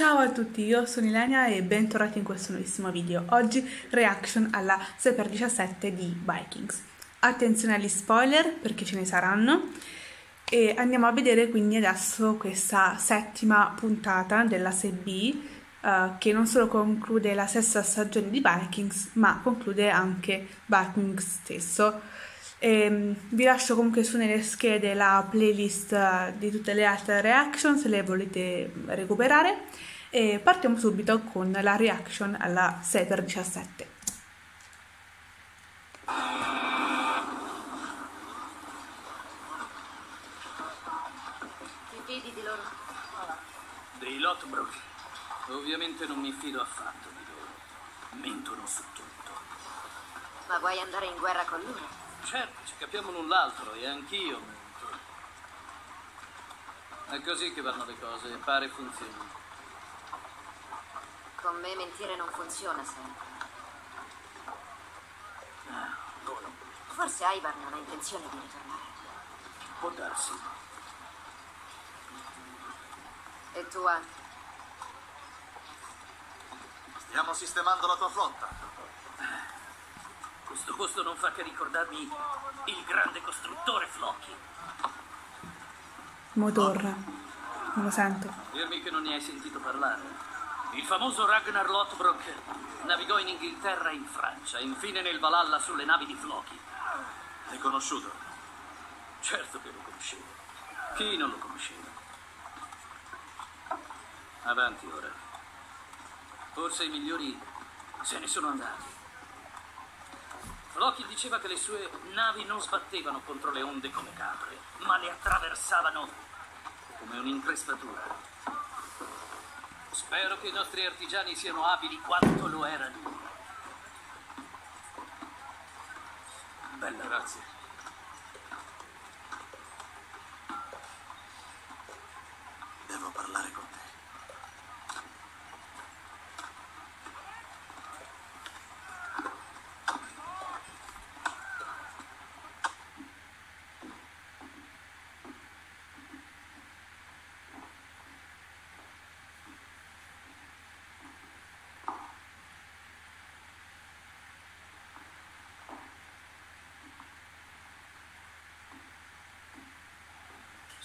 Ciao a tutti, io sono Ilenia e bentornati in questo nuovissimo video. Oggi reaction alla 6x17 di Vikings. Attenzione agli spoiler perché ce ne saranno e andiamo a vedere quindi adesso questa settima puntata della 6B uh, che non solo conclude la sesta stagione di Vikings ma conclude anche Vikings stesso. E, um, vi lascio comunque su nelle schede la playlist uh, di tutte le altre reaction se le volete recuperare e partiamo subito con la reaction alla 6x17. Ti fidi di loro? Dei Lotbrook? Ovviamente non mi fido affatto di loro. Mentono su tutto. Ma vuoi andare in guerra con loro? Certo, ci capiamo l'un l'altro e anch'io mento. È così che vanno le cose pare funzioni. Con me mentire non funziona sempre. Ah, buono. Forse Ivar non ha intenzione di ritornare. Può darsi. E tu anche. Stiamo sistemando la tua flotta. Questo posto non fa che ricordarmi il grande costruttore Flocky. Motor, non lo sento. Dirmi che non ne hai sentito parlare. Il famoso Ragnar Lothbrok navigò in Inghilterra e in Francia, infine nel Valhalla sulle navi di Floki. L'hai conosciuto? Certo che lo conoscevo. Chi non lo conosceva? Avanti ora. Forse i migliori se ne sono andati. Floki diceva che le sue navi non sbattevano contro le onde come capre, ma le attraversavano come un'increspatura. Spero che i nostri artigiani siano abili quanto lo era lui. Bella, Grazie. Devo parlare con te.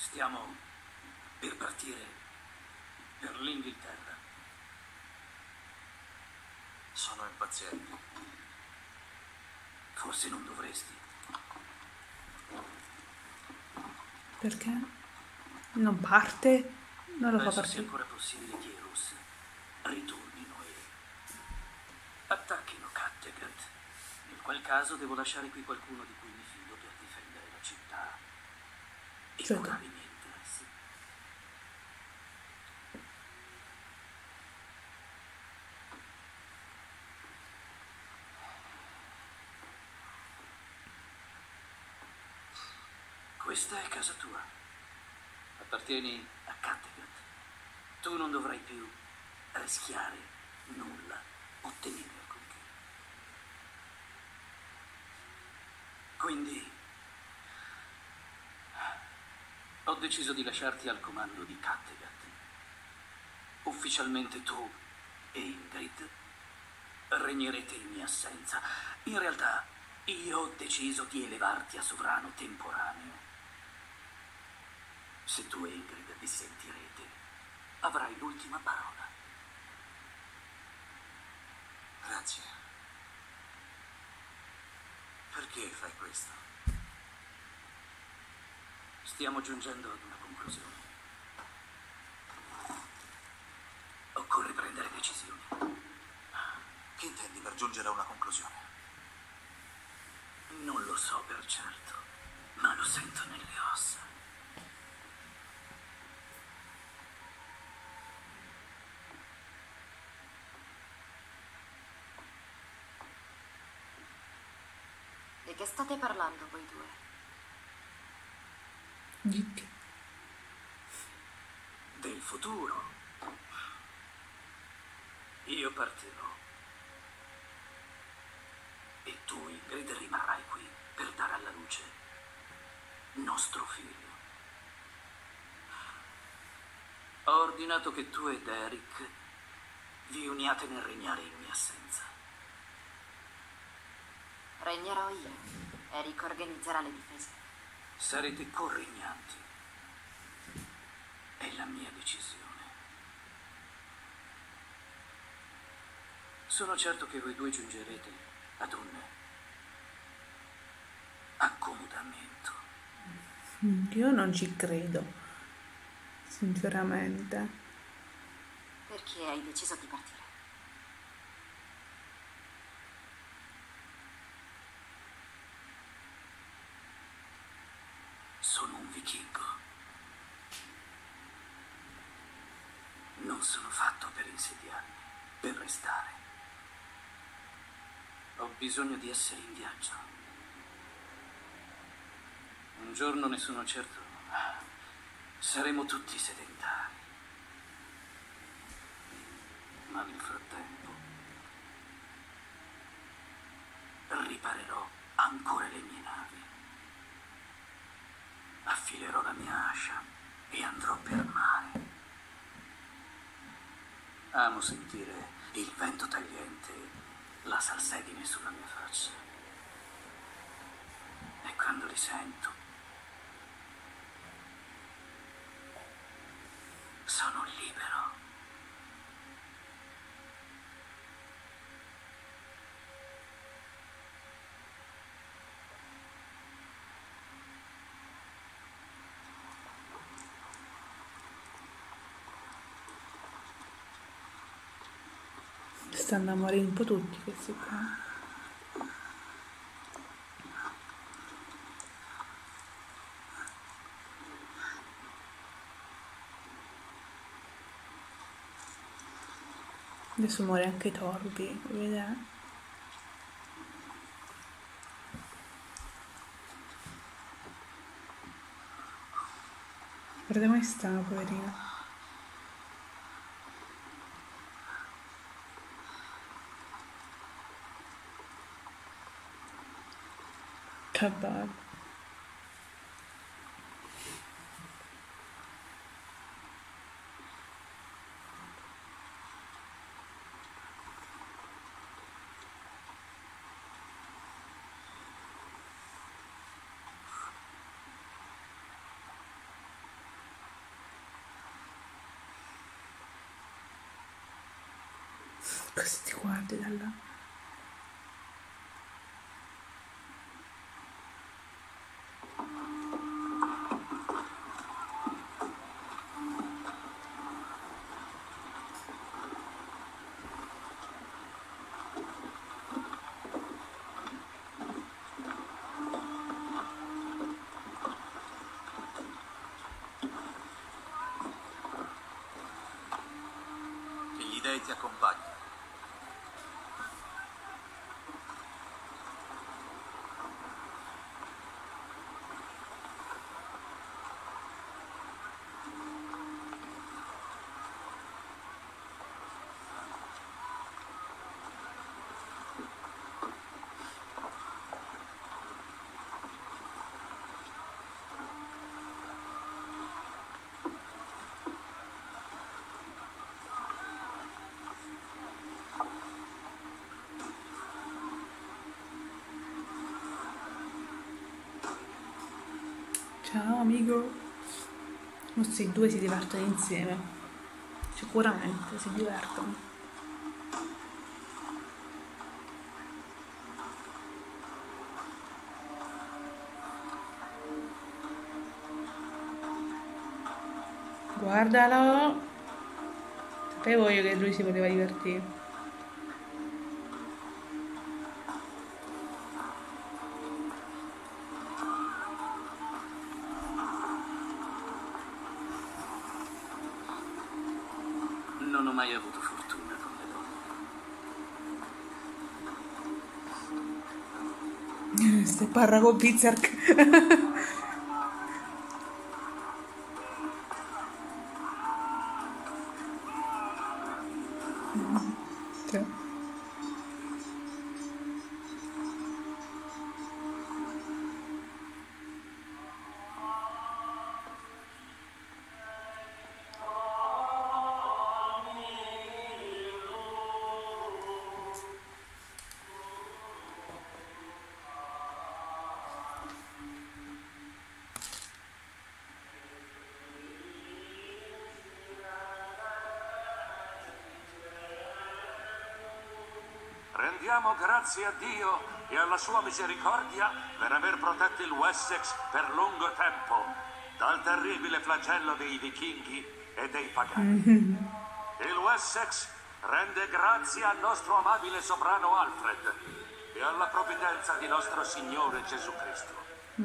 Stiamo per partire per l'Inghilterra. Sono impaziente. Forse non dovresti. Perché? Non parte? Non lo fa Penso sia partire. ancora possibile che i Rus ritornino e attacchino Kattegat. In quel caso devo lasciare qui qualcuno di cui mi fido per difendere la città e Certo. curare i miei interessi. Questa è casa tua. Appartieni a Kattegat. Tu non dovrai più rischiare nulla, ottenere alcunché. Quindi ho deciso di lasciarti al comando di Kattegat. Ufficialmente tu e Ingrid regnerete in mia assenza. In realtà io ho deciso di elevarti a sovrano temporaneo. Se tu e Ingrid dissentirete, avrai l'ultima parola. Grazie. Perché fai questo? Stiamo giungendo ad una conclusione. Occorre prendere decisioni. Che intendi per giungere a una conclusione? Non lo so per certo, ma lo sento nelle ossa. Che state parlando voi due? Zitti. Del futuro. Io partirò. E tu, Ingrid, rimarrai qui per dare alla luce nostro figlio. Ho ordinato che tu ed Eric vi uniate nel regnare in mia assenza. Regnerò io. Eric organizzerà le difese. Sarete corregnanti. È la mia decisione. Sono certo che voi due giungerete ad un accomodamento. Io non ci credo, sinceramente. Perché hai deciso di partire? Sono un vichingo. Non sono fatto per insediarmi, per restare. Ho bisogno di essere in viaggio. Un giorno ne sono certo. Saremo tutti sedentari. Ma nel frattempo riparerò ancora le mie navi. Affilerò la mia ascia e andrò per mare. Amo sentire il vento tagliente, la salsedine sulla mia faccia. E quando li sento, sono libero. Stanno a morire un po' tutti questi qua. Adesso muore anche Torbi, vuoi vedere? Guarda come sta, poverino. Kebab. Cosa ti guardi da dei ti accompagnino. Ciao amico. Questi due si divertono insieme. Sicuramente si divertono. Guardalo. Sapevo io che lui si poteva divertire. Le donne. Rendiamo grazie a Dio e alla sua misericordia per aver protetto il Wessex per lungo tempo dal terribile flagello dei vichinghi e dei pagani. Il Wessex rende grazie al nostro amabile sovrano Alfred e alla provvidenza di nostro Signore Gesù Cristo.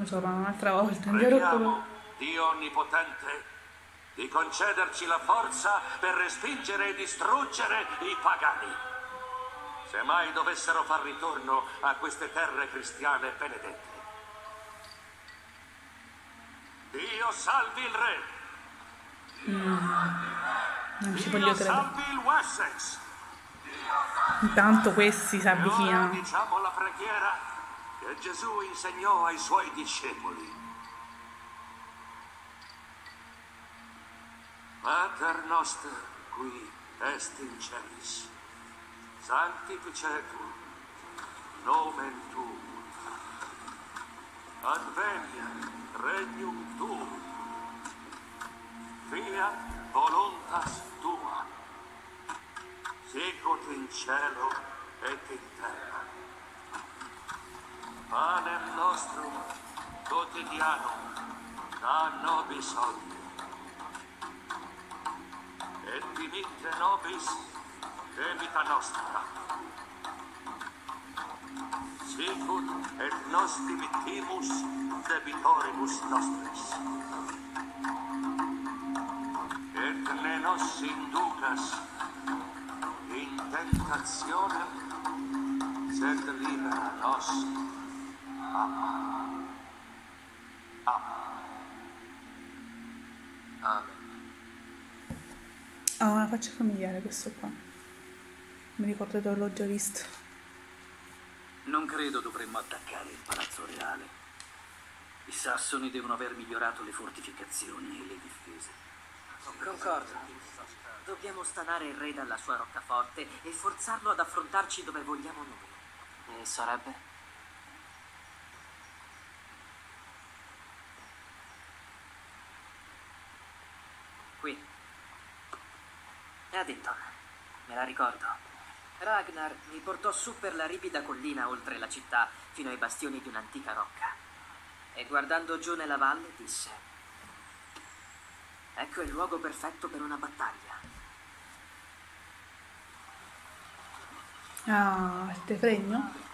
Sono un'altra volta, Preghiamo. Dio Onnipotente, di concederci la forza per respingere e distruggere i pagani. Se mai dovessero far ritorno a queste terre cristiane benedette. Dio salvi il re. Non ci Dio voglio credere. salvi il Wessex. Intanto questi si ora avvicinano. diciamo la preghiera che Gesù insegnò ai suoi discepoli. Pater noster, qui est in celis, sanctificetur, nomen tuum, adveniat regnum tuum, fiat voluntas tua, sicut in cielo et in terra. Panem nostrum quotidianum da nobis hodie. Et dimitte nobis debita nostra. Sicut et nos dimittimus debitoribus nostris. Et ne nos inducas in tentationem, sed libera nos. Amen. Amen. Ha una faccia familiare questo qua. Mi ricordo dove l'ho già visto. Non credo dovremmo attaccare il palazzo reale. I sassoni devono aver migliorato le fortificazioni e le difese. Concordo. Dobbiamo stanare il re dalla sua roccaforte e forzarlo ad affrontarci dove vogliamo noi. E sarebbe? Qui. Eddington. Me la ricordo. Ragnar mi portò su per la ripida collina oltre la città fino ai bastioni di un'antica rocca. E guardando giù nella valle disse: Ecco il luogo perfetto per una battaglia. Ah, te fregno?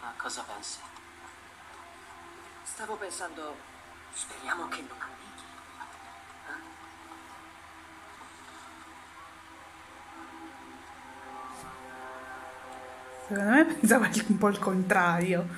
Ma cosa pensi? Stavo pensando, speriamo che non anneghi. Secondo me pensava un po' il contrario.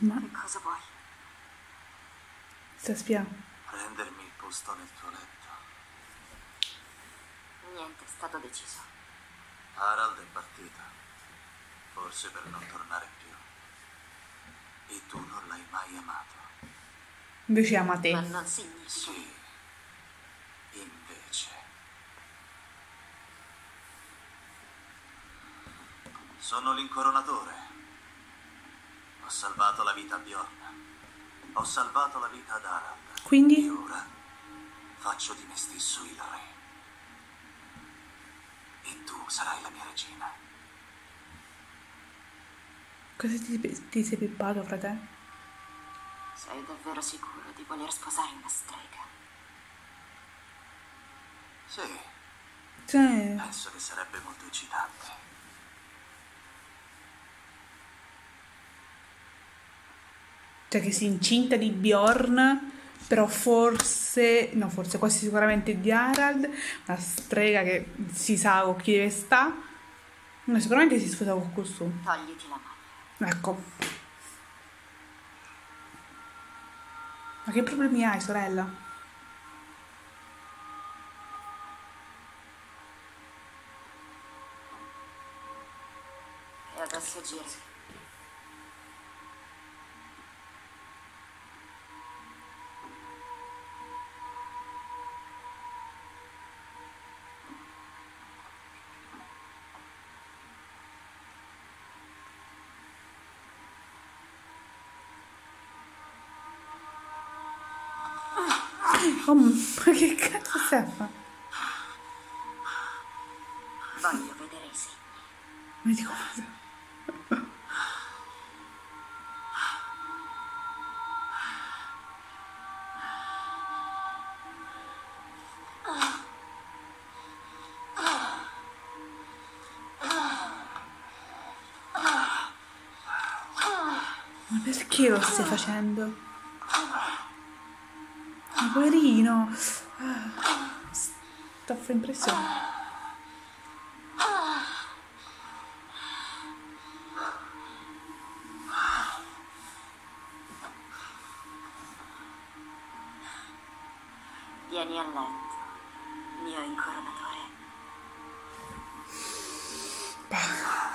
Ma Che cosa vuoi? sta spiando. Prendermi il posto nel tuo letto. Niente, è stato deciso. Harald è partito. Forse per non tornare più. E tu non l'hai mai amato. Invece ama Ma te. non significa. Sì. Invece. Sono l'incoronatore. Ho salvato la vita a Bjorn. Ho salvato la vita ad Harald. Quindi? E ora faccio di me stesso il re. E tu sarai la mia regina. Cosa ti, ti sei pippato, frate? Sei davvero sicuro di voler sposare una strega? Sì, Cioè, penso che sarebbe molto eccitante. Cioè che si incinta di Bjorn però forse, no forse quasi sicuramente di Harald, una strega che si sa con chi deve sta, ma sicuramente si sposa con questo. Togliti la maglia. Ecco. Ma che problemi hai, sorella? E adesso gira. Oh, ma che cazzo stai a fare? Voglio vedere i segni. Ma di cosa? Ma perché lo stai facendo? Poverino! Ah, Soffre impressione. Vieni a letto, mio incoronatore.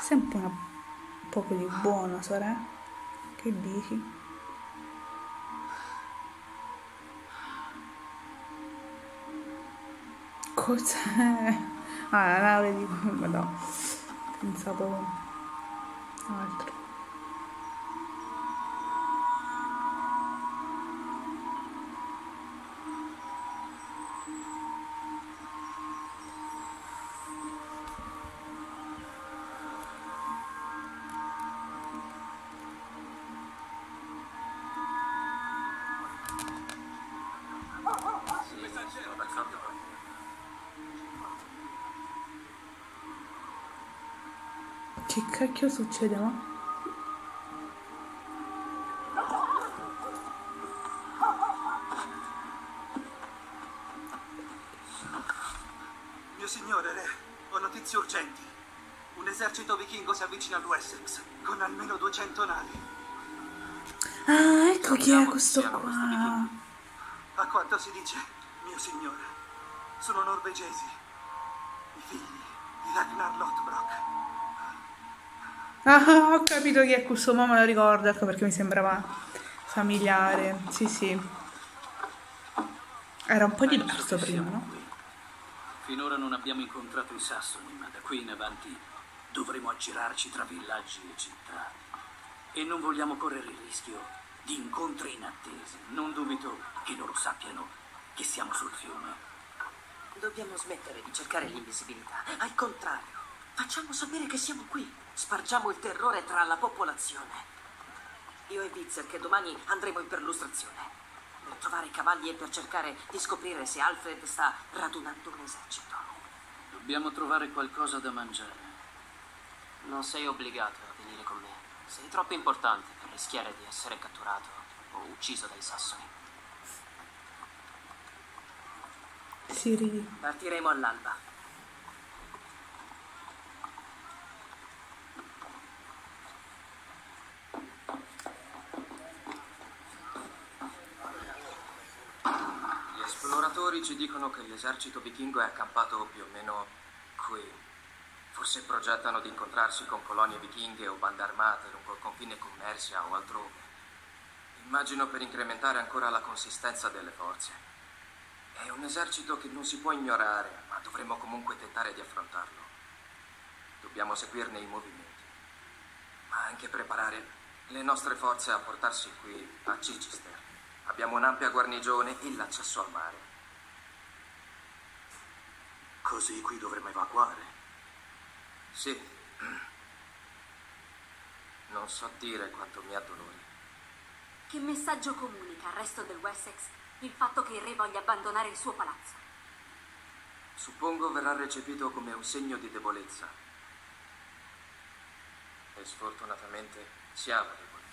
Sei un poco di buono, sorella. Che dici? Cos'è? Ah, la laurea di... Madonna. Pensavo... altro. Cacchio succede, ma? Mio signore re, ho notizie urgenti. Un esercito vichingo si avvicina all'Wessex con almeno 200 navi. Ah, ecco chi è questo qua. A quanto si dice, mio signore, sono norvegesi. Ah, ho capito chi è questo, ma me lo ricordo, ecco perché mi sembrava familiare. Sì, sì. Era un po' diverso prima, no? Finora non abbiamo incontrato i sassoni, ma da qui in avanti dovremo aggirarci tra villaggi e città. E non vogliamo correre il rischio di incontri inattesi. Non dubito che loro sappiano che siamo sul fiume. Dobbiamo smettere di cercare l'invisibilità. Al contrario, facciamo sapere che siamo qui. Spargiamo il terrore tra la popolazione. Io e Witzer che domani andremo in perlustrazione. Per trovare i cavalli e per cercare di scoprire se Alfred sta radunando un esercito. Dobbiamo trovare qualcosa da mangiare. Non sei obbligato a venire con me. Sei troppo importante per rischiare di essere catturato o ucciso dai sassoni. Sì, ridi. Partiremo all'alba. Gli esploratori ci dicono che l'esercito vichingo è accampato più o meno qui. Forse progettano di incontrarsi con colonie vichinghe o bande armate lungo il confine con Mercia o altrove. Immagino per incrementare ancora la consistenza delle forze. È un esercito che non si può ignorare, ma dovremmo comunque tentare di affrontarlo. Dobbiamo seguirne i movimenti, ma anche preparare le nostre forze a portarsi qui a Chichester. Abbiamo un'ampia guarnigione e l'accesso al mare. Così qui dovremmo evacuare. Sì. Non so dire quanto mi addolori. Che messaggio comunica al resto del Wessex il fatto che il re voglia abbandonare il suo palazzo? Suppongo verrà recepito come un segno di debolezza. E sfortunatamente siamo deboli.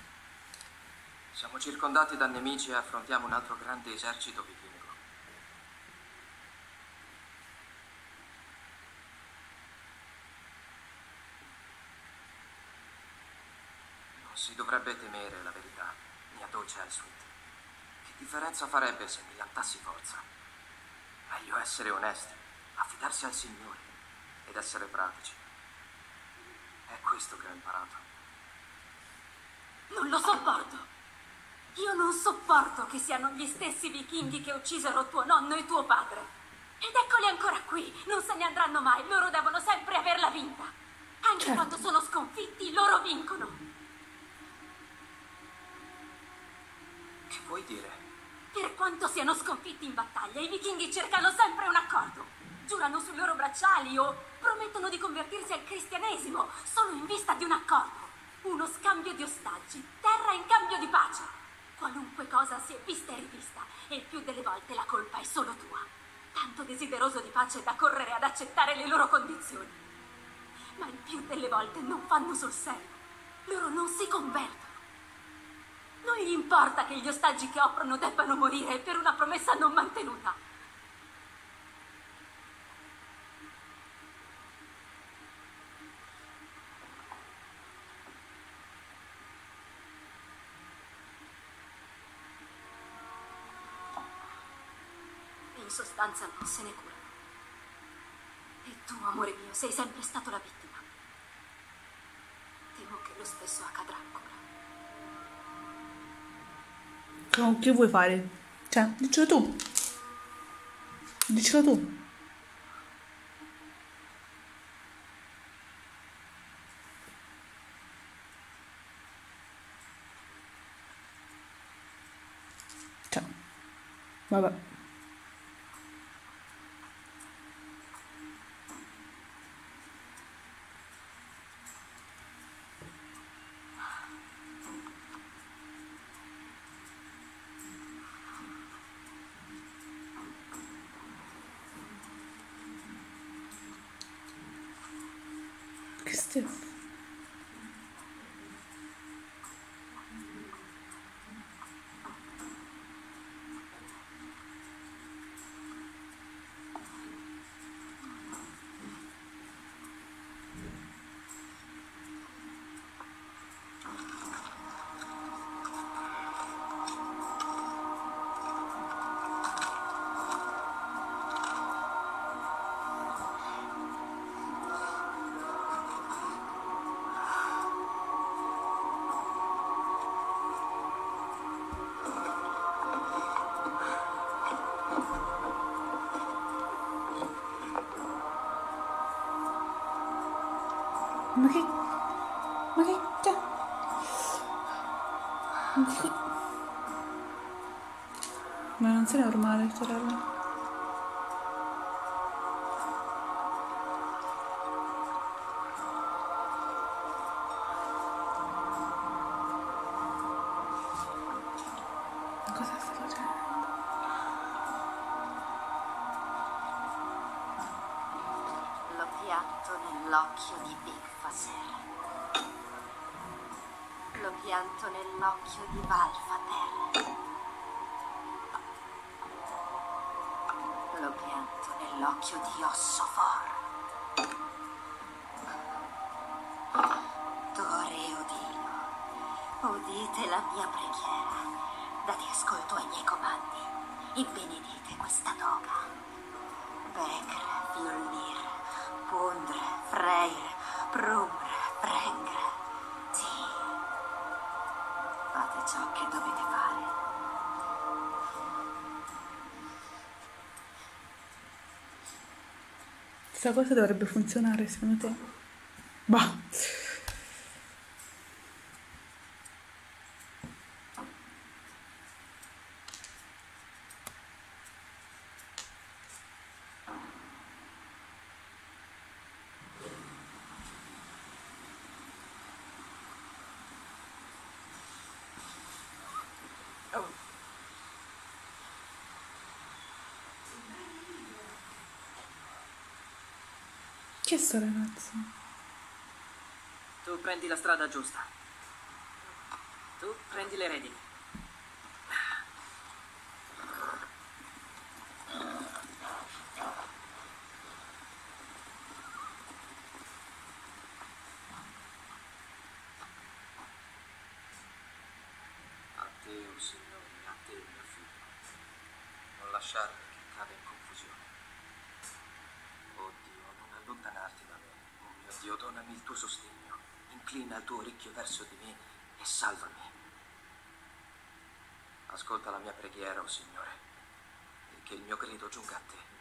Siamo circondati da nemici e affrontiamo un altro grande esercito vichingo. Non si dovrebbe temere la verità, mia dolce Elswit. Che differenza farebbe se mi lantassi forza? Meglio essere onesti, affidarsi al Signore ed essere pratici. È questo che ho imparato. Non lo sopporto. Io non sopporto che siano gli stessi vichinghi che uccisero tuo nonno e tuo padre. Ed eccoli ancora qui, non se ne andranno mai, loro devono sempre averla vinta. Anche Certo. quando sono sconfitti, loro vincono. Che vuoi dire? Per quanto siano sconfitti in battaglia, i vichinghi cercano sempre un accordo. Giurano sui loro bracciali o promettono di convertirsi al cristianesimo solo in vista di un accordo. Uno scambio di ostaggi, terra in cambio di pace. Qualunque cosa si è vista e rivista, e il più delle volte la colpa è solo tua. Tanto desideroso di pace da correre ad accettare le loro condizioni. Ma il più delle volte non fanno sul serio. Loro non si convertono. Non gli importa che gli ostaggi che offrono debbano morire per una promessa non mantenuta. In sostanza non se ne curano. E tu, amore mio, sei sempre stato la vittima. Temo che lo stesso accadrà ancora. Con chi vuoi fare? Cioè, dicelo tu. Dicelo tu. Cioè, vabbè. Che Sei normale, sorella. Cosa nell'occhio di Big Faser. Lo pianto nell'occhio di Valfater. Pianto nell'occhio di Ossofor. Tore e Odino, udite la mia preghiera. Date ascolto ai miei comandi. Imbenedite questa toga. Begr, Fjolnir, Pundr, Freyr, Prumr, Prengr. Questa cosa dovrebbe funzionare secondo te? Bah. questo ragazzo. Tu prendi la strada giusta. Tu prendi le redini. A te, o oh a te, mio figlio. Non lasciarmi che cada in confusione. Oddio, non allontanarmi. Dio, donami il tuo sostegno. Inclina il tuo orecchio verso di me e salvami. Ascolta la mia preghiera, oh Signore, e che il mio grido giunga a te.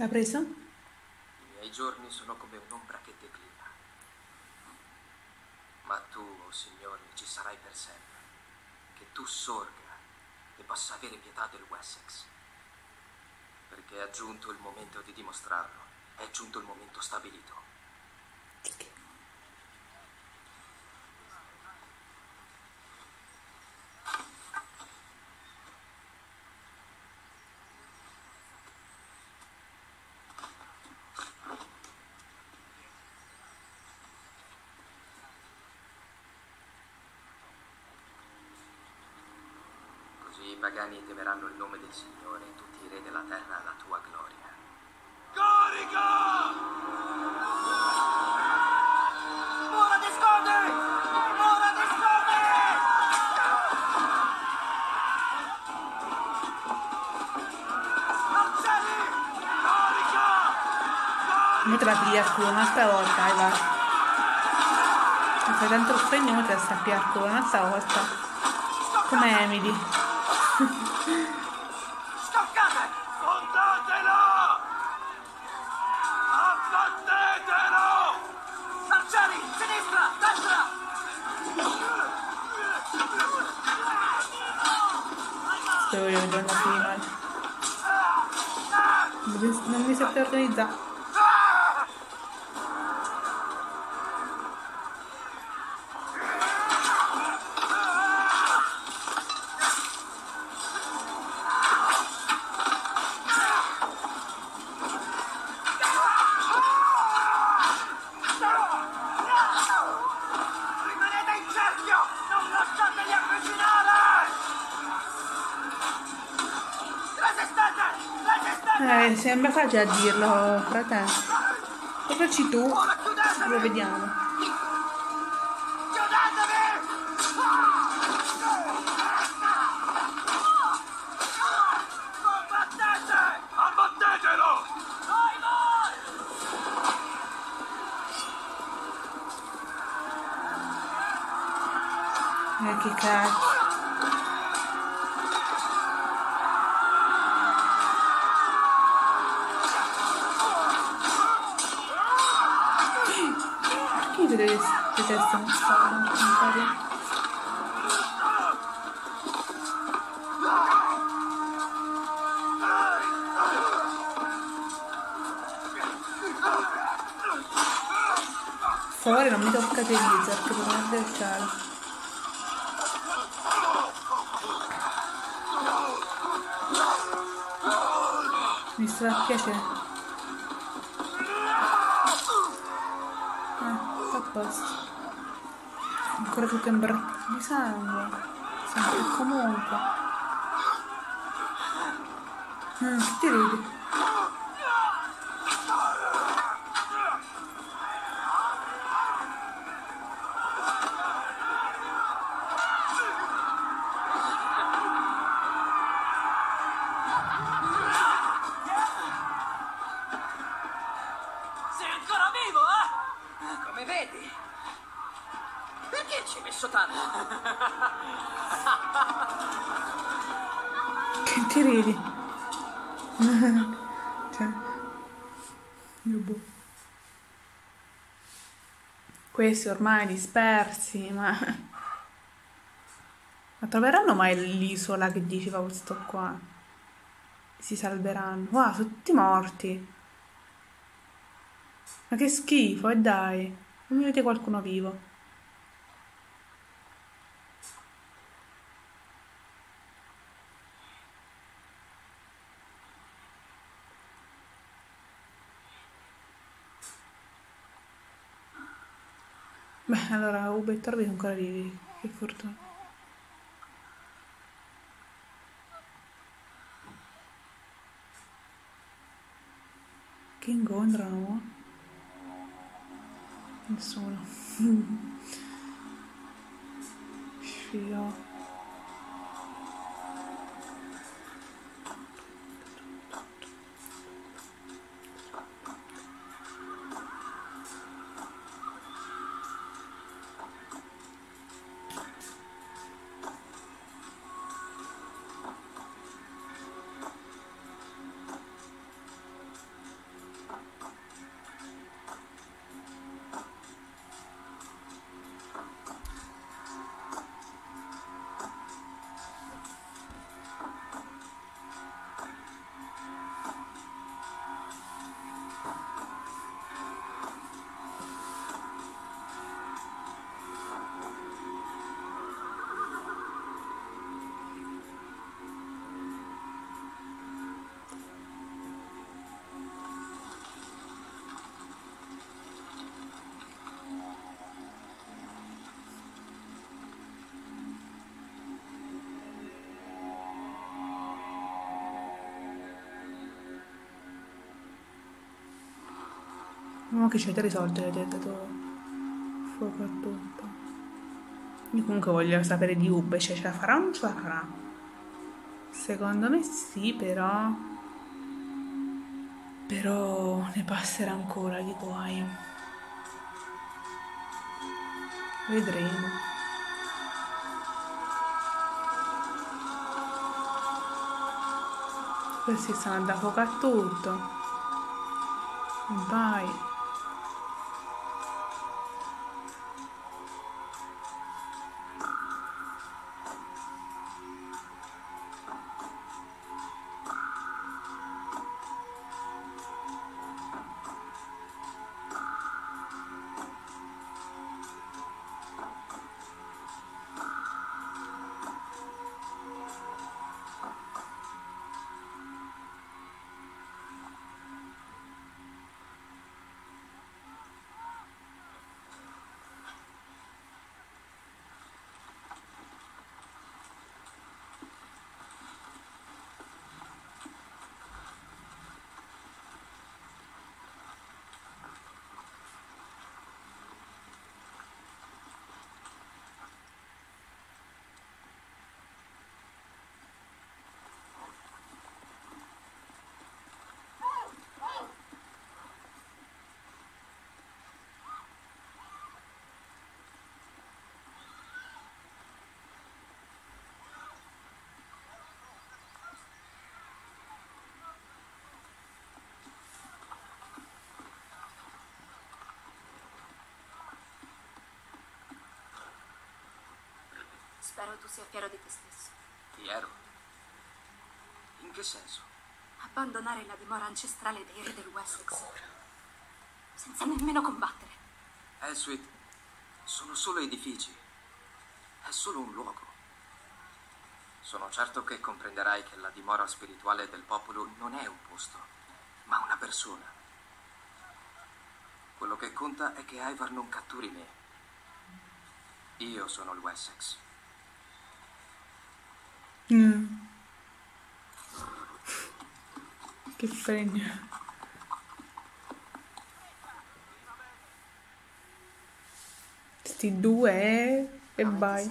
L'ha preso? I miei giorni sono come un'ombra che declina. Ma tu, oh Signore, ci sarai per sempre. Che tu sorga e possa avere pietà del Wessex. Perché è giunto il momento di dimostrarlo. È giunto il momento stabilito. Così i pagani temeranno il nome del Signore e tutti i re della terra la tua gloria. Ora discorde! Ora discorde! Marcelli! Carica! Io te la pigliare culo un'altra volta, dai va. Mi fai tanto a pigliare culo un'altra volta. Come Emily. Stoccate! Montatelo! Abbattetelo! Marcelli! Sinistra! Destra! Spero io di andare prima. Non mi- Non mi sapete organizzare. Eh, sembra facile a dirlo, fratello. Provaci tu. Lo vediamo. Eh, che cazzo. Sempre e comunque. Mm, ti ridi? Sei ancora vivo, eh? Come vedi? Perché ci hai messo tanto? Che ti ridi? cioè, io boh. Questi ormai dispersi, ma... Ma troveranno mai l'isola che diceva questo qua? si salveranno. Wow, sono tutti morti. Ma che schifo, e dai. Non mi vedete qualcuno vivo. Beh, allora Ube e Torbi sono ancora vivi. Che fortuna. Che incontrano? Nessuno. Sfiga. No, che c'è da risolvere, ti ha dato fuoco a tutto. Io comunque voglio sapere di Ube, cioè ce la farà o non ce la farà? Secondo me sì, però... Però ne passerà ancora di guai. Vedremo. Questi stanno da fuoco a tutto. Vai. Spero tu sia fiero di te stesso. Fiero? In che senso? Abbandonare la dimora ancestrale dei re del Wessex. Senza nemmeno combattere. Elswit, sono solo edifici. È solo un luogo. Sono certo che comprenderai che la dimora spirituale del popolo non è un posto, ma una persona. Quello che conta è che Ivar non catturi me. Io sono il Wessex. Mm. Che fregno. Sti due e vai.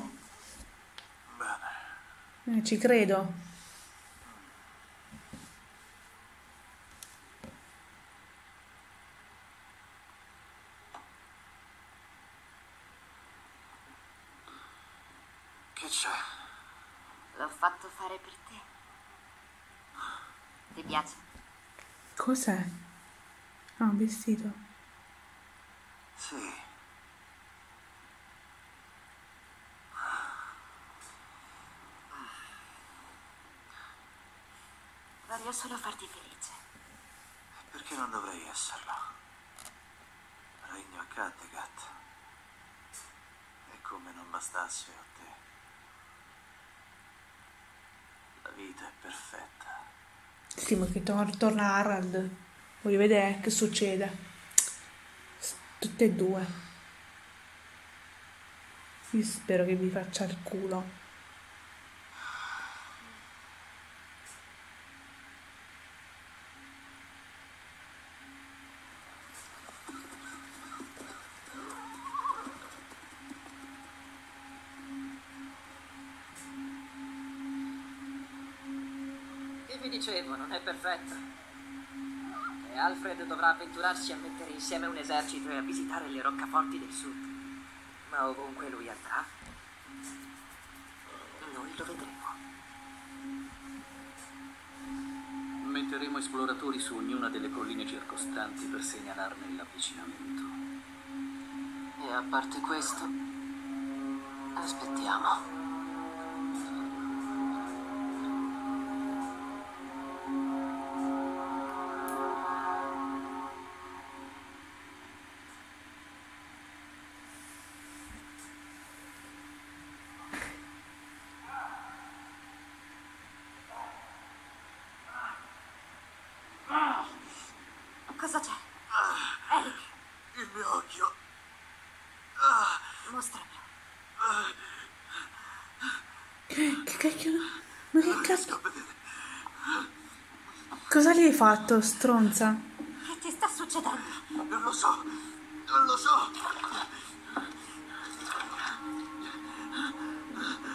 Eh, ci credo. Che c'è? L'ho fatto fare per te. Ti piace? Cos'è? Ah, un vestito. Sì. Voglio solo farti felice. Perché non dovrei esserlo? Regno a Kattegat. E come non bastasse a te. La vita è perfetta. Sì, ma che tor- torna Harald. Voglio vedere che succede. Tutte e due. Io spero che vi faccia il culo. Che vi dicevo, non è perfetta. E Alfred dovrà avventurarsi a mettere insieme un esercito e a visitare le roccaforti del sud. Ma ovunque lui andrà, noi lo vedremo. Metteremo esploratori su ognuna delle colline circostanti per segnalarne l'avvicinamento. E a parte questo, aspettiamo. Cosa c'è? Eric, Il mio occhio. mostramelo. Che cacchio? Ma che cazzo? Cosa gli hai fatto, stronza? Che ti sta succedendo? Non lo so. Non lo so.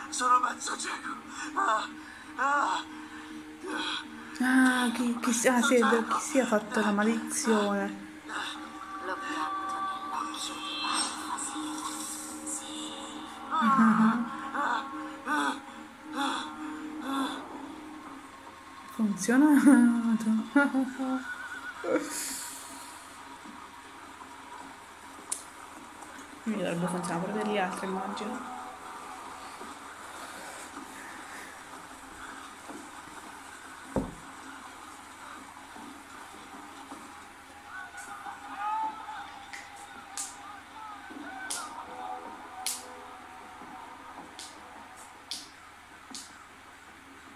Sono mezzo cieco. Ah, ah. Ah, chi, chi, ah, sì, chi si è fatto la maledizione? Sì. Funzionato. Mi dovrebbe funzionare pure per gli altri, immagino.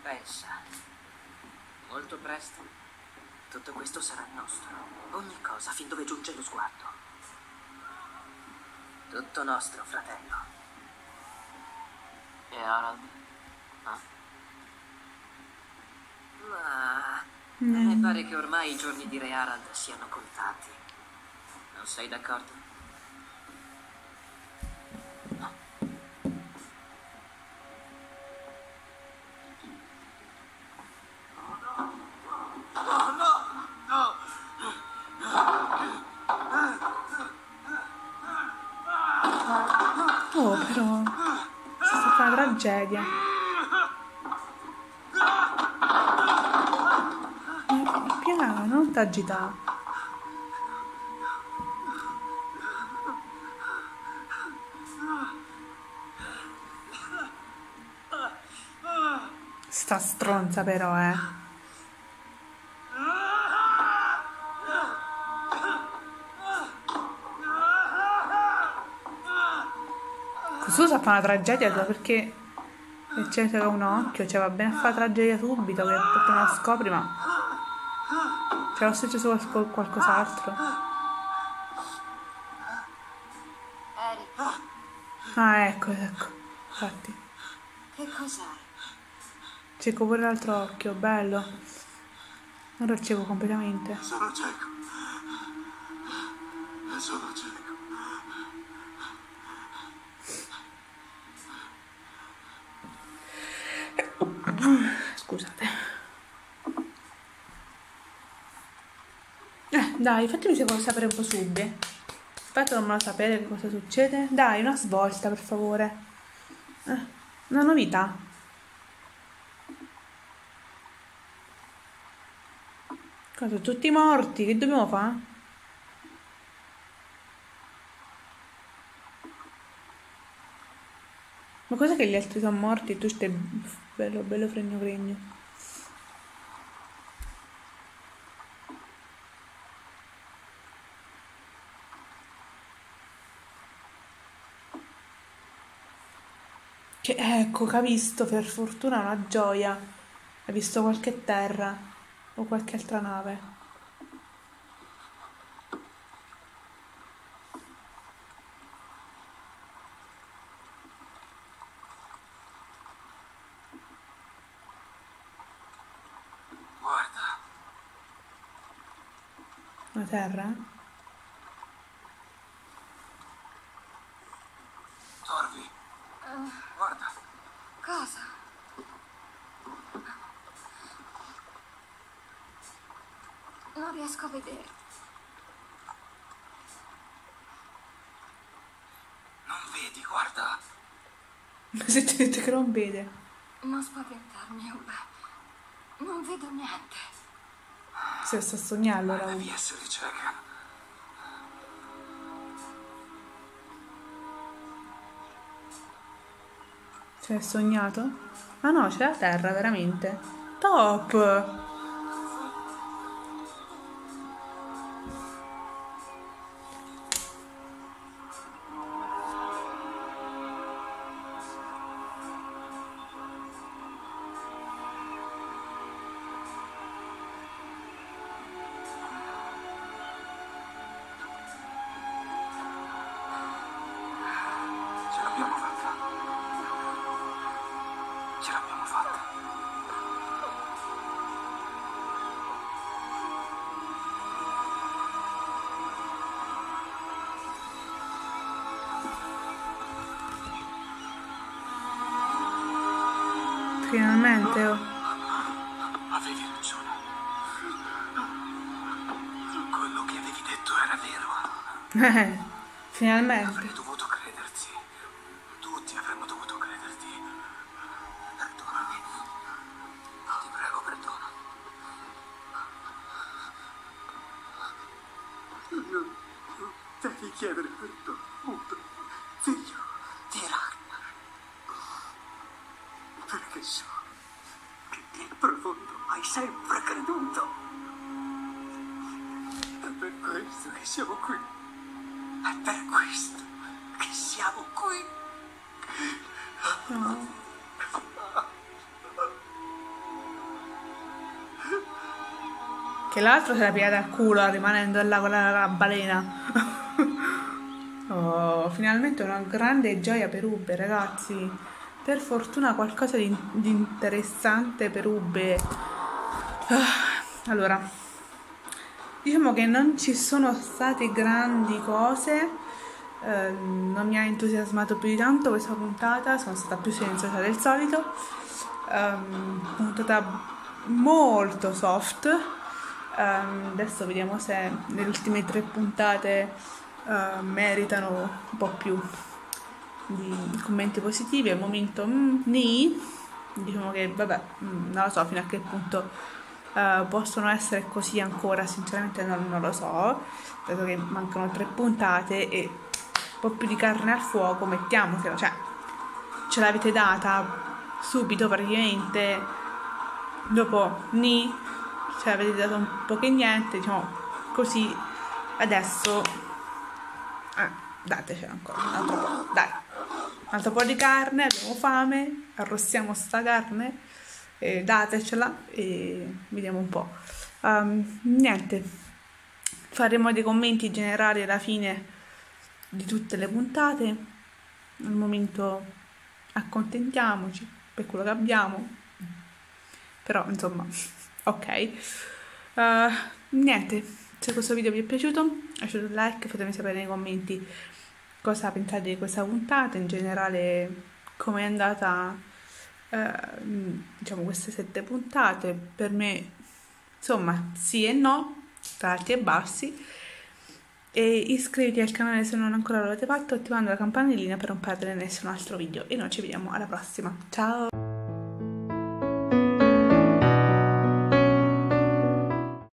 Pensa, molto presto tutto questo sarà nostro. Ogni cosa fin dove giunge lo sguardo. Tutto nostro, fratello. E Harald? Ah, Ma mi pare che ormai i giorni di Re Harald siano contati. Non sei d'accordo? Eh, Piano, non t'agitare. Sta stronza però, eh. Questo sa fa una tragedia solo c'è c'era un occhio, cioè va bene a fare tragedia subito, che perché non la scopri, ma c'era successo qualco- qualcos'altro. Ah, ecco, ecco. Infatti. che cos'hai? Cieco pure l'altro occhio, bello. Ora cieco completamente. Sono cieco. Sono cieco. Scusate. Eh, dai, fatemi sapere un po' subito. Fatemelo sapere cosa succede. Dai, una svolta, per favore. Eh, una novità. Cosa, tutti morti? Che dobbiamo fare? Ma cos'è che gli altri sono morti e tu stai bello, bello fregno fregno? Che ecco, che ha visto per fortuna una gioia. Ha visto qualche terra o qualche altra nave. Guarda, Una terra? Torvi. Guarda, Cosa? Non riesco a vedere. non vedi, guarda. Se ti detto che non vede. Non spaventarmi, Ube. Non vedo niente. Se sta sognando allora. Devi essere cieca. Cioè, hai sognato? Ah no, c'è la terra, veramente. Top! Finalmente, oh. Avevi ragione. Quello che avevi detto era vero. Eh, finalmente. L'altro se la pigliata al culo rimanendo là con la, la balena. oh, finalmente una grande gioia per Ube, ragazzi. Per fortuna qualcosa di, di interessante per Ube. Ah, allora, diciamo che non ci sono state grandi cose. eh, non mi ha entusiasmato più di tanto questa puntata, sono stata più silenziosa del solito. Ehm, puntata molto soft. Ehm, adesso vediamo se le ultime tre puntate eh, meritano un po' più di commenti positivi. Al momento, mm, ni. Diciamo che, vabbè, mm, non lo so fino a che punto eh, possono essere così ancora. Sinceramente, non, non lo so. Dato che mancano tre puntate e un po' più di carne al fuoco, mettiamocela. Cioè, ce l'avete data subito praticamente dopo ni cioè avete dato un po' che niente diciamo così adesso eh, datecela ancora un altro po' dai. Un altro po' di carne abbiamo fame arrostiamo sta carne e datecela e vediamo un po' Um, niente faremo dei commenti generali alla fine di tutte le puntate. Al momento accontentiamoci per quello che abbiamo. Però insomma ok. Uh, niente se questo video vi è piaciuto lasciate un like fatemi sapere nei commenti cosa pensate di questa puntata in generale come è andata eh, diciamo queste sette puntate. Per me insomma sì e no tra alti e bassi. E iscriviti al canale se non ancora l'avete fatto attivando la campanellina per non perdere nessun altro video. E noi ci vediamo alla prossima. Ciao